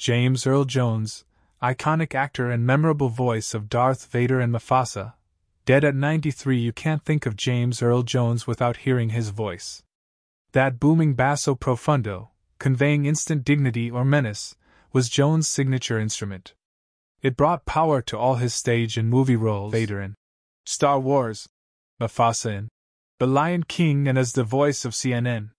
James Earl Jones, iconic actor and memorable voice of Darth Vader and Mufasa. Dead at 93, you can't think of James Earl Jones without hearing his voice. That booming basso profundo, conveying instant dignity or menace, was Jones' signature instrument. It brought power to all his stage and movie roles Vader in Star Wars, Mufasa in The Lion King, and as the voice of CNN.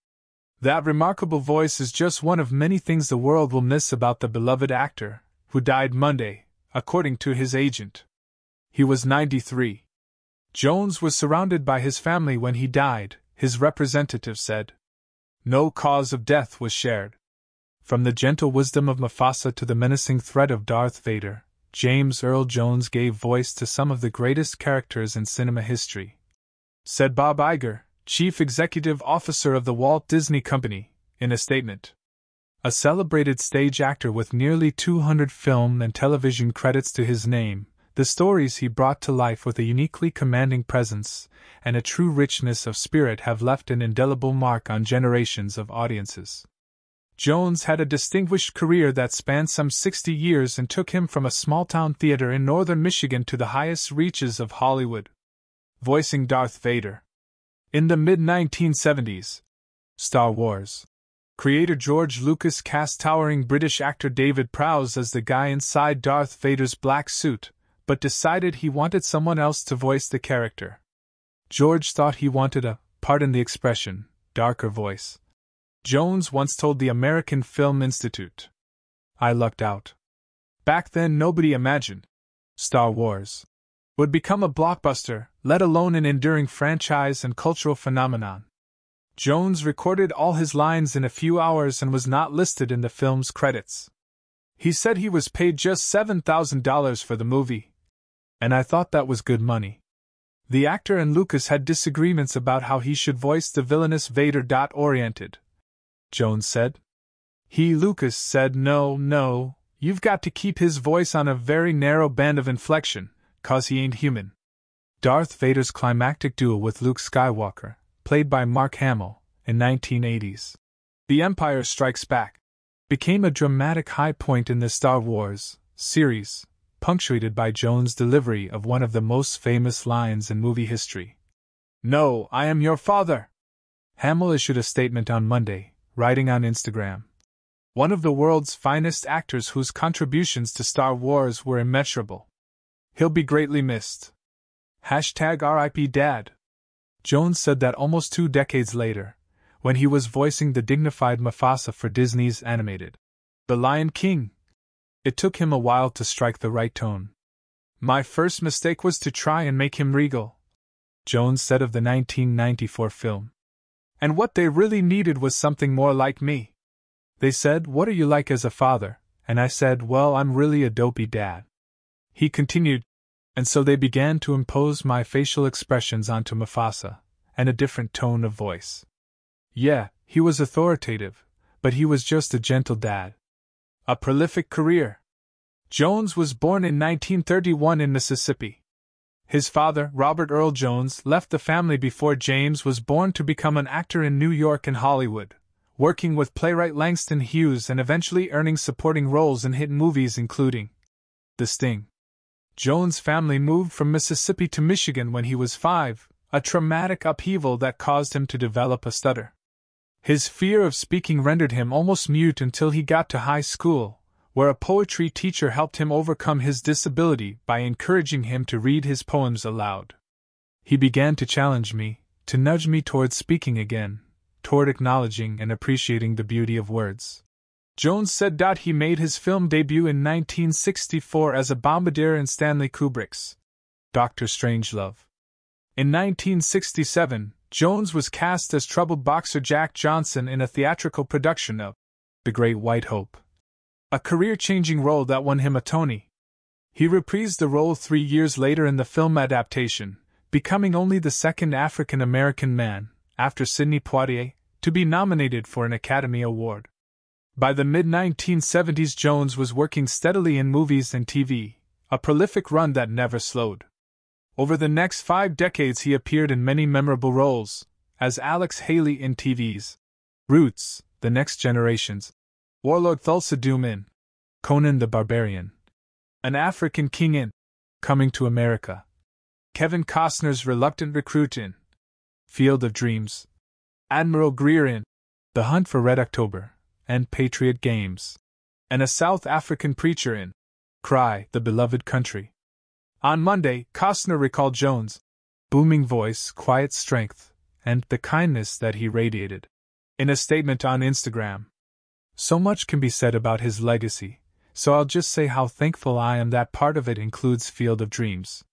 That remarkable voice is just one of many things the world will miss about the beloved actor, who died Monday, according to his agent. He was 93. Jones was surrounded by his family when he died, his representative said. No cause of death was shared. From the gentle wisdom of Mufasa to the menacing threat of Darth Vader, James Earl Jones gave voice to some of the greatest characters in cinema history. Said Bob Iger, chief executive officer of the Walt Disney Company, in a statement. A celebrated stage actor with nearly 200 film and television credits to his name, the stories he brought to life with a uniquely commanding presence and a true richness of spirit have left an indelible mark on generations of audiences. Jones had a distinguished career that spanned some 60 years and took him from a small town theater in northern Michigan to the highest reaches of Hollywood. Voicing Darth Vader. In the mid 1970s, Star Wars. Creator George Lucas cast towering British actor David Prowse as the guy inside Darth Vader's black suit, but decided he wanted someone else to voice the character. George thought he wanted a, pardon the expression, darker voice. Jones once told the American Film Institute. I lucked out. Back then, nobody imagined Star Wars would become a blockbuster, let alone an enduring franchise and cultural phenomenon. Jones recorded all his lines in a few hours and was not listed in the film's credits. He said he was paid just $7,000 for the movie, and I thought that was good money. The actor and Lucas had disagreements about how he should voice the villainous Vader. Dot oriented. Jones said. He, Lucas, said, No, no, you've got to keep his voice on a very narrow band of inflection, cause he ain't human. Darth Vader's climactic duel with Luke Skywalker, played by Mark Hamill, in 1980s. The Empire Strikes Back became a dramatic high point in the Star Wars series, punctuated by Jones' delivery of one of the most famous lines in movie history No, I am your father! Hamill issued a statement on Monday, writing on Instagram. One of the world's finest actors whose contributions to Star Wars were immeasurable. He'll be greatly missed. Hashtag RIP Dad. Jones said that almost two decades later, when he was voicing the dignified Mufasa for Disney's animated The Lion King, it took him a while to strike the right tone. My first mistake was to try and make him regal, Jones said of the 1994 film. And what they really needed was something more like me. They said, What are you like as a father? And I said, Well, I'm really a dopey dad. He continued, and so they began to impose my facial expressions onto Mufasa, and a different tone of voice. Yeah, he was authoritative, but he was just a gentle dad. A prolific career. Jones was born in 1931 in Mississippi. His father, Robert Earl Jones, left the family before James was born to become an actor in New York and Hollywood, working with playwright Langston Hughes and eventually earning supporting roles in hit movies including The Sting. Jones' family moved from Mississippi to Michigan when he was five, a traumatic upheaval that caused him to develop a stutter. His fear of speaking rendered him almost mute until he got to high school, where a poetry teacher helped him overcome his disability by encouraging him to read his poems aloud. He began to challenge me, to nudge me toward speaking again, toward acknowledging and appreciating the beauty of words. Jones said that he made his film debut in 1964 as a bombardier in Stanley Kubrick's Doctor Strangelove. In 1967, Jones was cast as troubled boxer Jack Johnson in a theatrical production of The Great White Hope, a career changing role that won him a Tony. He reprised the role three years later in the film adaptation, becoming only the second African American man, after Sidney Poitier, to be nominated for an Academy Award. By the mid 1970s, Jones was working steadily in movies and TV, a prolific run that never slowed. Over the next five decades, he appeared in many memorable roles, as Alex Haley in TV's Roots, The Next Generations, Warlord Thulsa Doom in Conan the Barbarian. An African King in Coming to America. Kevin Costner's reluctant recruit in Field of Dreams. Admiral Greer in The Hunt for Red October and Patriot Games. And a South African preacher in Cry, the Beloved Country. On Monday, Costner recalled Jones' booming voice, quiet strength, and the kindness that he radiated. In a statement on Instagram, so much can be said about his legacy, so I'll just say how thankful I am that part of it includes Field of Dreams.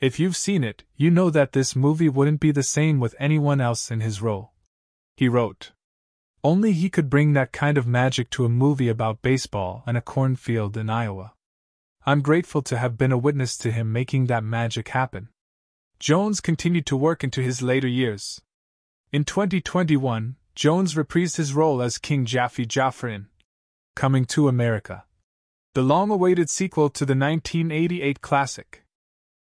If you've seen it, you know that this movie wouldn't be the same with anyone else in his role. He wrote. Only he could bring that kind of magic to a movie about baseball and a cornfield in Iowa. I'm grateful to have been a witness to him making that magic happen. Jones continued to work into his later years. In 2021, Jones reprised his role as King Jaffe Joffer in Coming to America, the long awaited sequel to the 1988 classic.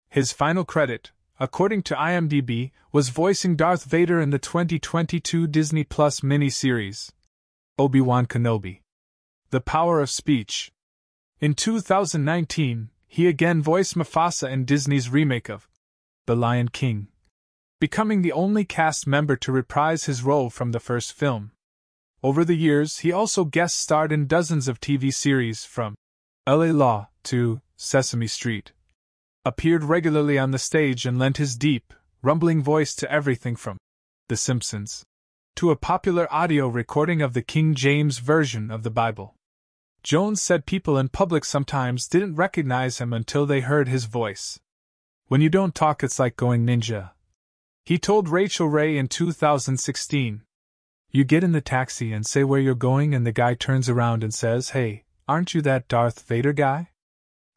His final credit, according to IMDb, was voicing Darth Vader in the 2022 Disney Plus miniseries Obi Wan Kenobi. The Power of Speech. In 2019, he again voiced Mufasa in Disney's remake of The Lion King, becoming the only cast member to reprise his role from the first film. Over the years, he also guest starred in dozens of TV series from LA Law to Sesame Street appeared regularly on the stage and lent his deep, rumbling voice to everything from The Simpsons to a popular audio recording of the King James Version of the Bible. Jones said people in public sometimes didn't recognize him until they heard his voice. When you don't talk, it's like going ninja. He told Rachael Ray in 2016. You get in the taxi and say where you're going, and the guy turns around and says, Hey, aren't you that Darth Vader guy?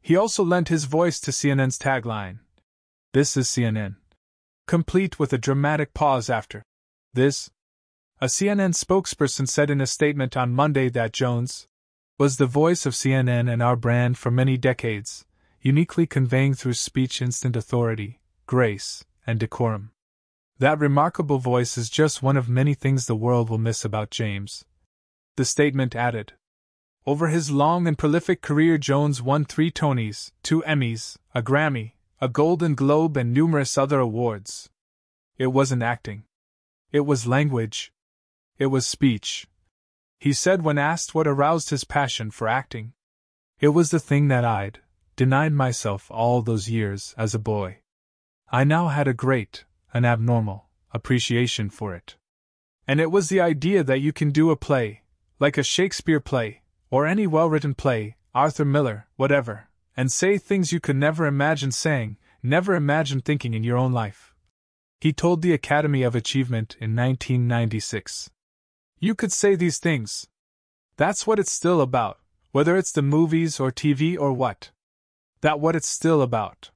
He also lent his voice to CNN's tagline This is CNN. Complete with a dramatic pause after this. A CNN spokesperson said in a statement on Monday that Jones was the voice of CNN and our brand for many decades, uniquely conveying through speech instant authority, grace, and decorum. That remarkable voice is just one of many things the world will miss about James. The statement added over his long and prolific career, Jones won three Tonys, two Emmys, a Grammy, a Golden Globe, and numerous other awards. It wasn't acting. It was language. It was speech. He said when asked what aroused his passion for acting. It was the thing that I'd denied myself all those years as a boy. I now had a great, an abnormal, appreciation for it. And it was the idea that you can do a play, like a Shakespeare play, or any well written play, Arthur Miller, whatever, and say things you could never imagine saying, never imagine thinking in your own life. He told the Academy of Achievement in 1996. You could say these things. That's what it's still about, whether it's the movies or TV or what. That what it's still about.